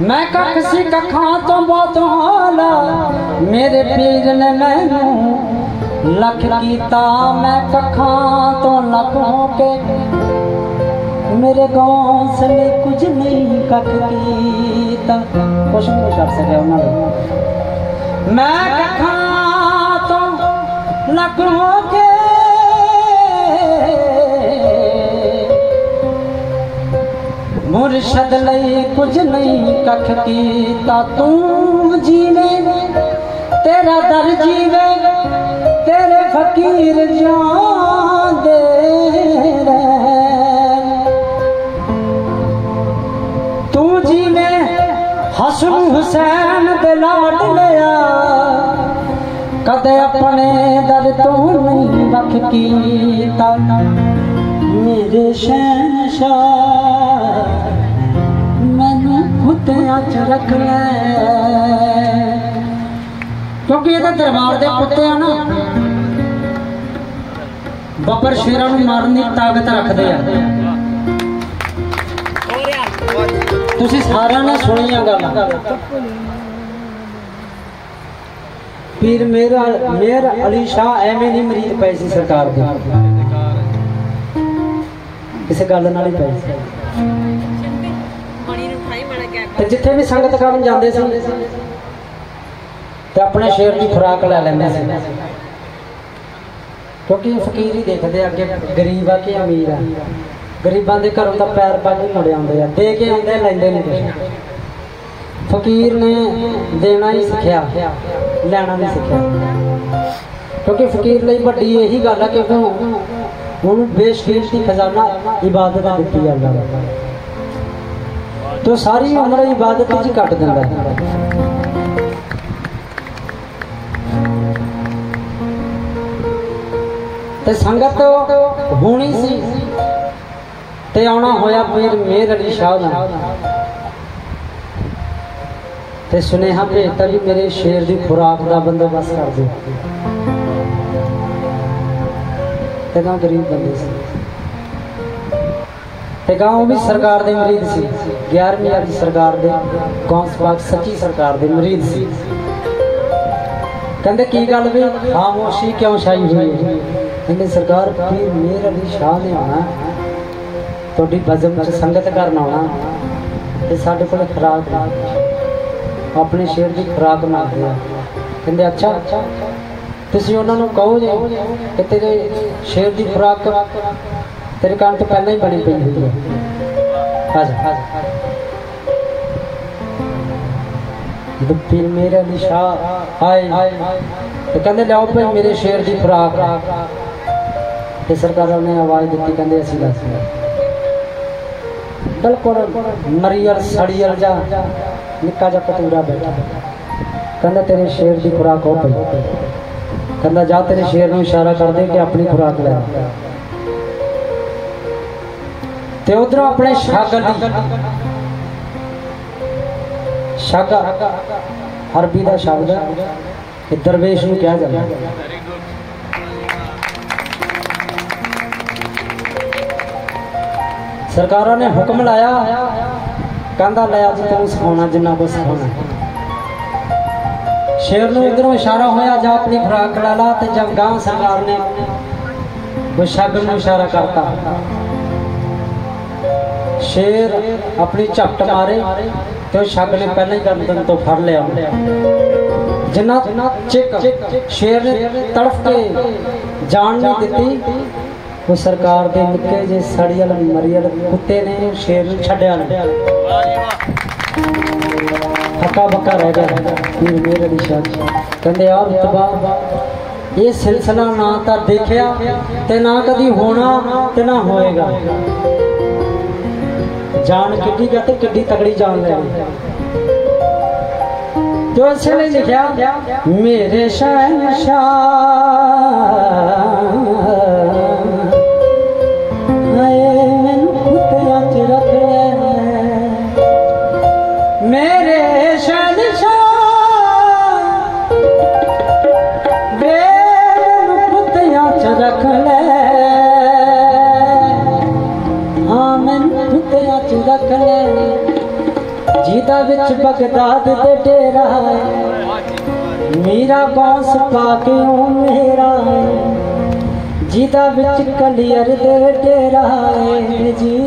ਮੈਂ ਕੱਖ ਸੀ ਕੱਖਾਂ ਤੋਂ ਬਹੁਤ ਹਾਲਾ ਮੇਰੇ ਪੀਰ ਨੇ ਮੈਨੂੰ ਲੱਖ ਕੀਤਾ। ਮੈਂ ਕੱਖਾਂ ਤੋਂ ਲੱਖ ਹੋ ਕੇ ਮੇਰੇ ਗੌਂਸਲੇ ਕੁਝ ਨਹੀਂ ਕੱਖ ਕੀਤਾ। ਕੁਛ ਨਹੀਂ ਕਰ ਸਕਿਆ ਉਹਨਾਂ ਨੇ। ਮੈਂ ਕੱਖਾਂ ਤੋਂ ਲੱਖ ਹੋ ਕੇ ਮੁਰਸ਼ਦ ਲਈ ਕੁਝ ਨਹੀਂ ਕੱਖ ਕੀਤਾ। ਤੂੰ ਜੀਵੇ, ਤੇਰਾ ਦਰ ਜੀਵੇ, ਤੇਰੇ ਫਕੀਰ ਜਾਂਦੇ ਤੂੰ ਜੀਵੇ, ਹਸਨ ਹੁਸੈਨ ਦੇ ਲਾਡ ਲਿਆ। ਕਦੇ ਆਪਣੇ ਦਰ ਤੋਂ ਨਹੀਂ ਵੱਖ ਕੀਤਾ। ਮੇਰੇ ਸ਼ਹਿਨशाह ਕੁੱਤਿਆਂ ਚ ਰੱਖ ਕਿਉਂਕਿ ਇਹਦੇ ਦਰਬਾਰ ਦੇ ਕੁੱਤੇ ਆ ਨਾ, ਬੱਬਰ ਸ਼ੇਰਾਂ ਨੂੰ ਮਾਰਨ ਦੀ ਤਾਕਤ ਰੱਖਦੇ ਆ। ਤੁਸੀਂ ਸਾਰਿਆਂ ਨੇ ਸੁਣੀਆਂ ਗੱਲਾਂ। ਪੀਰ ਮੇਰਾ ਮੇਰ ਅਲੀ ਸ਼ਾਹ ਐਵੇਂ ਨਹੀਂ ਮਰੀਦ ਪਏ ਸੀ ਸਰਕਾਰ ਦੇ। ਕਿਸੇ ਗੱਲ ਨਾਲ ਹੀ ਪਏ ਸੀ। ਤੇ ਜਿੱਥੇ ਵੀ ਸੰਗਤ ਕਰਨ ਜਾਂਦੇ ਸੀ ਤੇ ਆਪਣੇ ਸ਼ੇਰ ਦੀ ਖੁਰਾਕ ਲੈ ਲੈਂਦੇ ਸੀ ਕਿਉਂਕਿ ਫਕੀਰ ਹੀ ਦੇਖਦੇ ਆ ਅੱਗੇ ਗਰੀਬ ਆ ਕਿ ਅਮੀਰ ਆ। ਗਰੀਬਾਂ ਦੇ ਘਰੋਂ ਤਾਂ ਪੈਰ ਪਾ ਮੁੜ ਆਉਂਦੇ ਆ, ਦੇ ਕੇ ਆਉਂਦੇ ਲੈਂਦੇ ਨਹੀਂ ਕੁਛ। ਫਕੀਰ ਨੇ ਦੇਣਾ ਹੀ ਸਿੱਖਿਆ, ਲੈਣਾ ਨਹੀਂ ਸਿੱਖਿਆ। ਕਿਉਂਕਿ ਫਕੀਰ ਲਈ ਵੱਡੀ ਇਹੀ ਗੱਲ ਆ ਕਿ ਉਹ ਉਹਨੂੰ ਬੇਸ਼ਕੀਮਤੀ ਖਜ਼ਾਨਾ ਇਬਾਦਤ ਦਾ ਦਿੱਤੀ ਜਾਂਦਾ ਵਾ। ਤੋ ਸਾਰੀ ਉਮਰ ਇਬਾਦਤ ਵਿੱਚ ਕੱਟ ਦਿੰਦਾ। ਤੇ ਸੰਗਤ ਹੋਣੀ ਸੀ ਤੇ ਆਉਣਾ ਹੋਇਆ ਪੀਰ ਮੇਰ ਅਲੀ ਸ਼ਾਹ ਦਾ ਤੇ ਸੁਨੇਹਾ ਭੇਜਤਾ ਵੀ ਮੇਰੇ ਸ਼ੇਰ ਦੀ ਖੁਰਾਕ ਦਾ ਬੰਦੋਬਸਤ ਕਰ ਦਿਓ। ਤੇ ਗਾਂ ਗਰੀਬ ਬੰਦੇ ਸੀ। ਤੇ ਗਾਂ ਵੀ ਸਰਕਾਰ ਦੇ ਮਰੀਦ ਸੀ। 11ਵੀਂ ਵਾਲੀ ਸਰਕਾਰ ਦੇ ਗੌਂਸ ਬਾਗ ਸੱਚੀ ਸਰਕਾਰ ਦੇ ਮਰੀਦ ਸੀ। ਕਹਿੰਦੇ, ਕੀ ਗੱਲ ਵੀ? ਖਾਮੋਸ਼ੀ ਕਿਉਂ ਛਾਈ ਹੋਈ ਕਹਿੰਦੇ, ਸਰਕਾਰ ਪੀਰ ਮੇਰ ਅਲੀ ਸ਼ਾਹ ਨੇ ਆਉਣਾ? ਤੁਹਾਡੀ ਬਜ਼ਮ ਚ ਸੰਗਤ ਕਰਨ ਆਉਣਾ? ਤੇ ਸਾਡੇ ਕੋਲ ਖੁਰਾਕ ਆਪਣੇ ਸ਼ੇਰ ਦੀ ਖੁਰਾਕ ਮੰਗਦੇ ਆ ਕਹਿੰਦੇ, ਅੱਛਾ, ਤੁਸੀਂ ਉਹਨਾਂ ਨੂੰ ਕਹੋ ਜੇ ਕਿ ਤੇਰੇ ਸ਼ੇਰ ਦੀ ਖੁਰਾਕ ਤੇਰੇ ਕੰਨ ਤੋਂ ਪਹਿਲਾਂ ਹੀ ਬਣੀ ਪਈ ਹੋਈ ਹੈ ਆ ਜਾ ਆ ਜਾ ਜਦੋਂ ਪੀਰ ਮੇਰੇ ਅਲੀ ਸ਼ਾਹ ਆਏ ਤੇ ਕਹਿੰਦੇ ਲਿਆਓ ਭਾਈ ਮੇਰੇ ਸ਼ੇਰ ਦੀ ਖੁਰਾਕ ਤੇ ਸਰਕਾਰਾਂ ਨੇ ਆਵਾਜ਼ ਦਿੱਤੀ ਕਹਿੰਦੇ ਅਸੀਂ ਦੱਸਦੇ ਬਿਲਕੁਲ ਮਰੀਅਲ ਸੜੀਅਲ ਜਾ ਨਿੱਕਾ ਜਿਹਾ ਕਤੂਰਾ ਬੈਠਾ ਕਹਿੰਦਾ ਤੇਰੇ ਸ਼ੇਰ ਦੀ ਖੁਰਾਕ ਹੋ ਪਈ ਕਹਿੰਦਾ ਜਾ ਤੇਰੇ ਸ਼ੇਰ ਨੂੰ ਇਸ਼ਾਰਾ ਕਰ ਦੇ ਕਿ ਆਪਣੀ ਖੁਰਾਕ ਲੈ ਆ। ਤੇ ਉਧਰੋਂ ਆਪਣੇ ਸ਼ਾਗਰ ਸ਼ਾਗਾ ਅਰਬੀ ਦਾ ਸ਼ਬਦ ਹੈ ਇਹ ਦਰਵੇਸ਼ ਨੂੰ ਕਿਹਾ ਜਾਂਦਾ ਹੈ। ਸਰਕਾਰਾਂ ਨੇ ਹੁਕਮ ਲਾਇਆ, ਕਹਿੰਦਾ ਲੈ ਅੱਜ ਤੈਨੂੰ ਸਿਖਾਉਣਾ, ਜਿੰਨਾ ਕੁ ਸਿਖਾਉਣਾ ਸ਼ੇਰ ਨੂੰ ਇਧਰੋਂ ਇਸ਼ਾਰਾ ਹੋਇਆ, ਜਾਂ ਆਪਣੀ ਖੁਰਾਕ ਲੈ ਲਾ ਤੇ ਜਦ ਸਰਕਾਰ ਨੇ ਉਹ ਨੂੰ ਇਸ਼ਾਰਾ ਕਰਤਾ। ਸ਼ੇਰ ਆਪਣੀ ਝਪਟ ਮਾਰੇ ਤੇ ਉਹ ਸ਼ੱਗ ਨੇ ਪਹਿਲਾਂ ਹੀ ਗਰਦਨ ਤੋਂ ਫੜ ਲਿਆ। ਜਿੰਨਾ ਚਿਕ ਸ਼ੇਰ ਨੇ ਤੜਫ ਕੇ ਜਾਣ ਨਹੀਂ ਦਿੱਤੀ। ਉਹ ਸਰਕਾਰ ਦੇ ਨਿੱਕੇ ਜੇ ਸੜੀਅਲ ਮਰੀਅਲ ਕੁੱਤੇ ਨੇ ਸ਼ੇਰ ਨੂੰ ਛੱਡਿਆ ਨਹੀਂ ਹੱਕਾ ਬੱਕਾ ਰਹਿ ਗਿਆ। ਪੀਰ ਮੇਰੇ ਦੀ ਸ਼ਾਨ ਕਹਿੰਦੇ ਆ ਰਤਬਾ, ਇਹ ਸਿਲਸਿਲਾ ਨਾ ਤਾਂ ਦੇਖਿਆ ਤੇ ਨਾ ਕਦੀ ਹੋਣਾ ਤੇ ਨਾ ਹੋਏਗਾ। ਜਾਨ ਕਿੱਡੀ ਗਾ ਕਿੱਡੀ ਤਗੜੀ ਜਾਨ ਲੈਣੀ ਜੋ ਇਸੇ ਲਈ ਲਿਖਿਆ, ਮੇਰੇ ਸ਼ਹਿਨशाह ਚ ਰੱਖ ਲੈ। ਜਿਹਦਾ ਵਿੱਚ ਬਗਦਾਦ ਤੇ ਡੇਰਾ ਹੈ। ਮੀਰਾ ਗੌਸ ਪਾ ਕੇ ਉਹ ਮੇਰਾ ਜਿਹਦਾ ਵਿੱਚ ਕਲੀਅਰ ਦੇ ਡੇਰਾ ਹੈ। ਜੀ